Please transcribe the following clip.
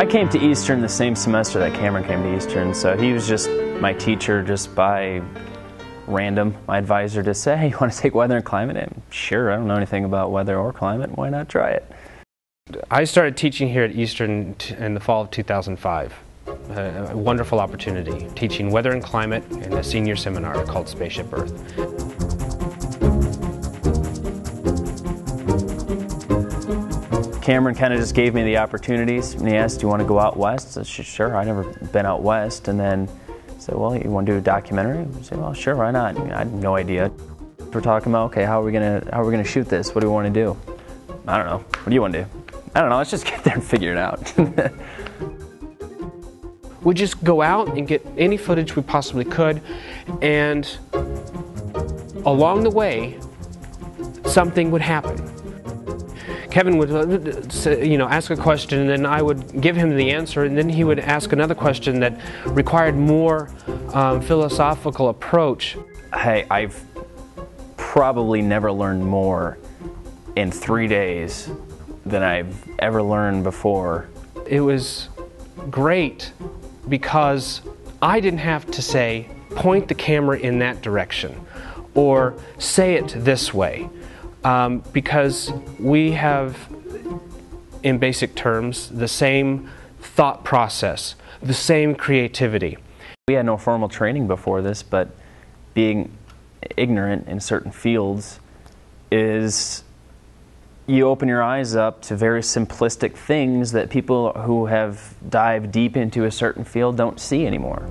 I came to Eastern the same semester that Cameron came to Eastern, so he was just my teacher just by random. My advisor just said, hey, you want to take weather and climate? And sure, I don't know anything about weather or climate. Why not try it? I started teaching here at Eastern in the fall of 2005. A wonderful opportunity, teaching weather and climate in a senior seminar called Spaceship Earth. Cameron kind of just gave me the opportunities, and he asked, "Do you want to go out west?" I said, "Sure." I never been out west, and then said, "Well, you want to do a documentary?" I said, "Well, sure. Why not?" I had no idea. We're talking about, okay, how are we gonna how are we gonna shoot this? What do we want to do? I don't know. What do you want to do? I don't know. Let's just get there and figure it out. we just go out and get any footage we possibly could, and along the way, something would happen. Kevin would, uh, you know, ask a question, and then I would give him the answer, and then he would ask another question that required more um, philosophical approach. Hey, I've probably never learned more in three days than I've ever learned before. It was great because I didn't have to say, point the camera in that direction or say it this way um, because we have, in basic terms, the same thought process, the same creativity. We had no formal training before this, but being ignorant in certain fields is you open your eyes up to very simplistic things that people who have dived deep into a certain field don't see anymore.